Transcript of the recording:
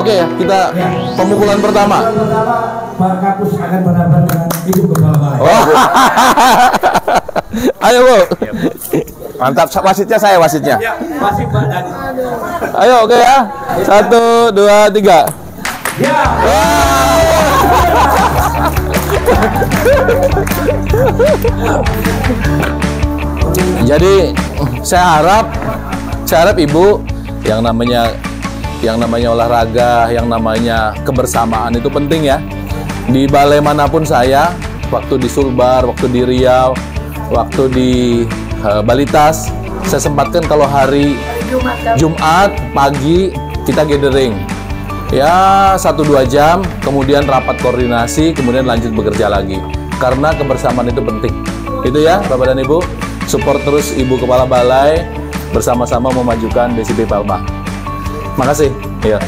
Oke ya, kita pemukulan pertama. pertama Pak Kapus akan berhadapan dengan Ibu Kepala Balai. Oh. Ayo bu. Mantap, wasitnya saya wasitnya. Masih Pak Dani. Ayo oke ya. Satu, dua, tiga. Ya. Jadi saya harap, saya harap ibu yang namanya yang namanya olahraga, yang namanya kebersamaan itu penting ya. Di balai mana pun saya, waktu di Sulbar, waktu di Riau, waktu di eh, Balitas, saya sempatkan kalau hari Jumat pagi kita gathering. Ya satu dua jam, kemudian rapat koordinasi, kemudian lanjut bekerja lagi. Karena kebersamaan itu penting. Itu ya Bapak dan Ibu. Support terus Ibu Kepala Balai bersama-sama memajukan DCP Palma. Makasih. Ya.